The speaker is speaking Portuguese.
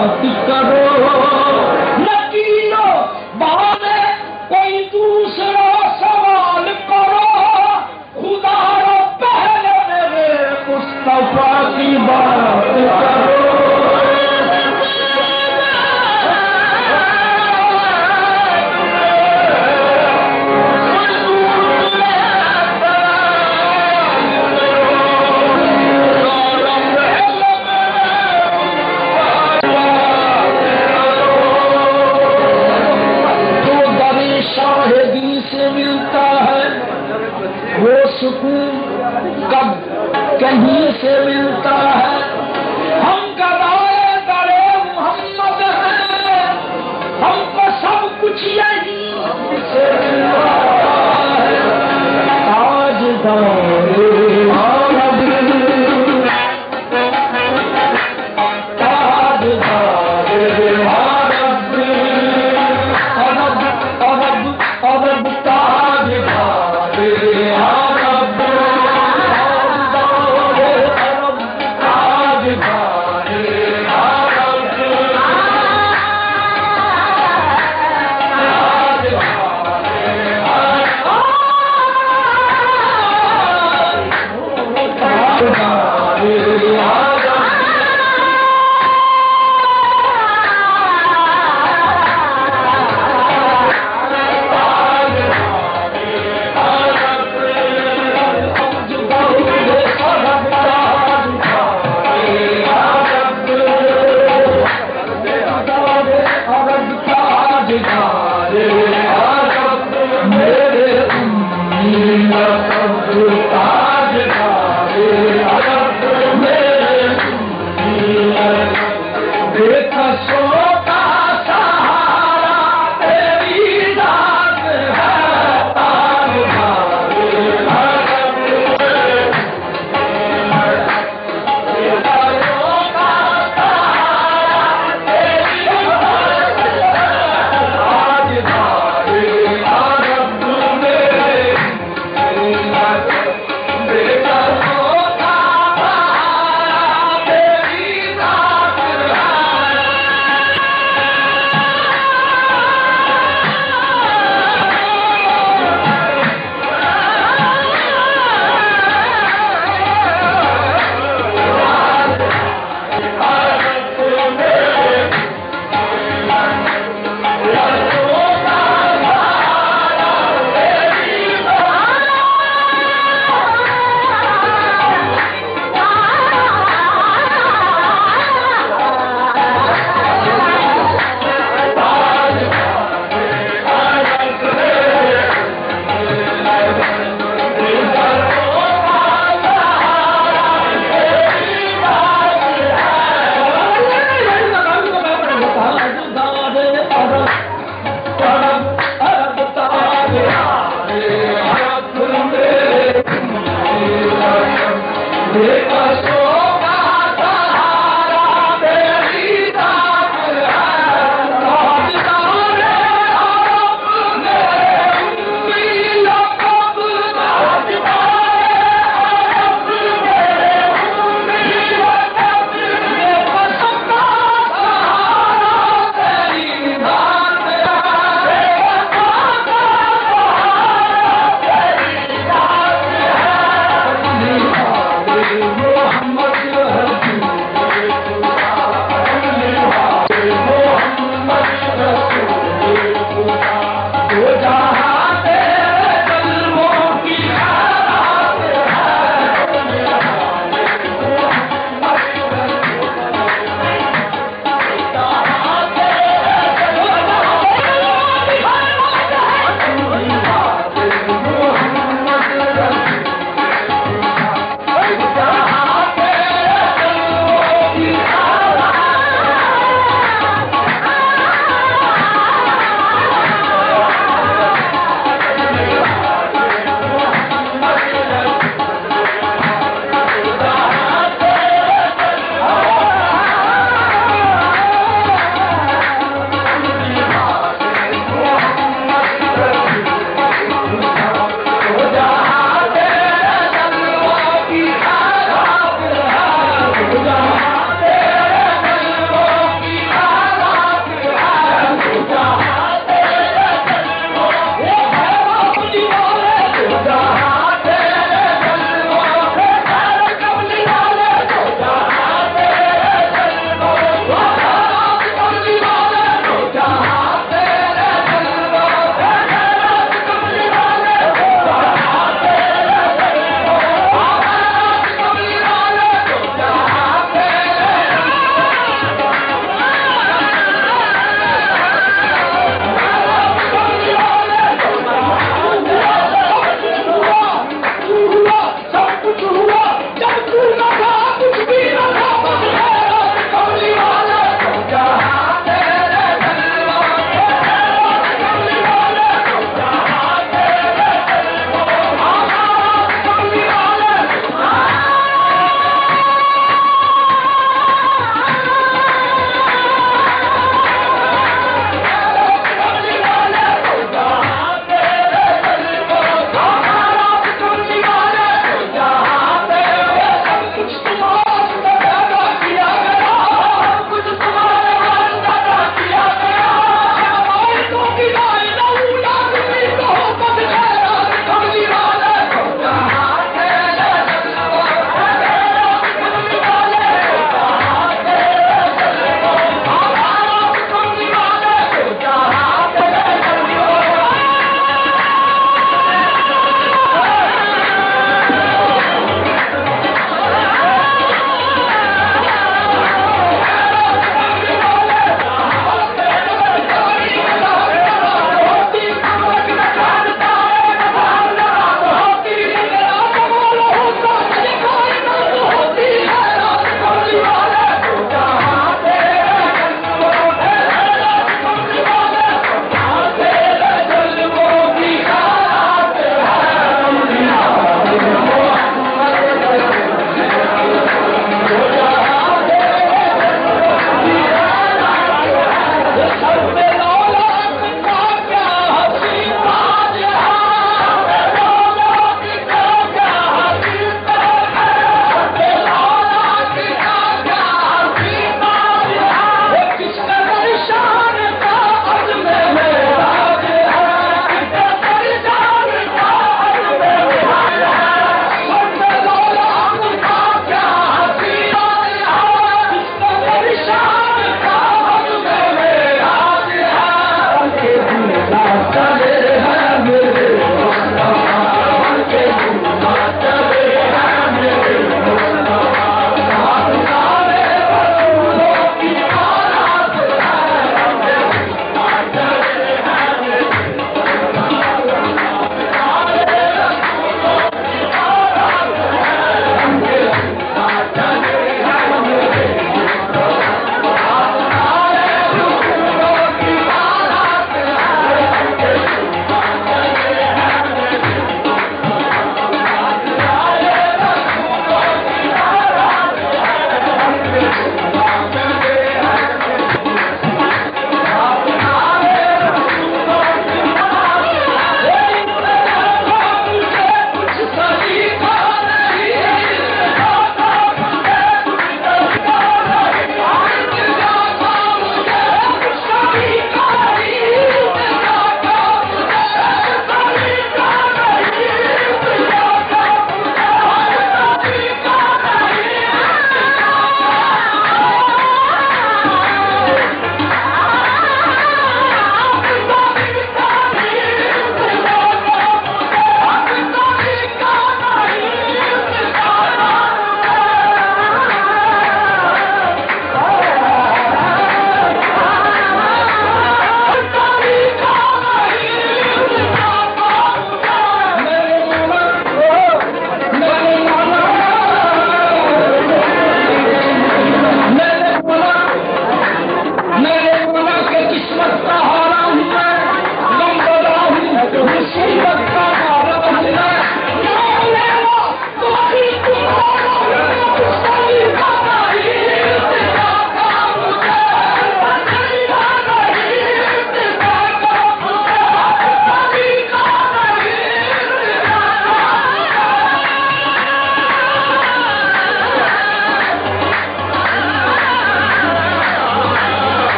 Nosso Salvador. Mm-hmm.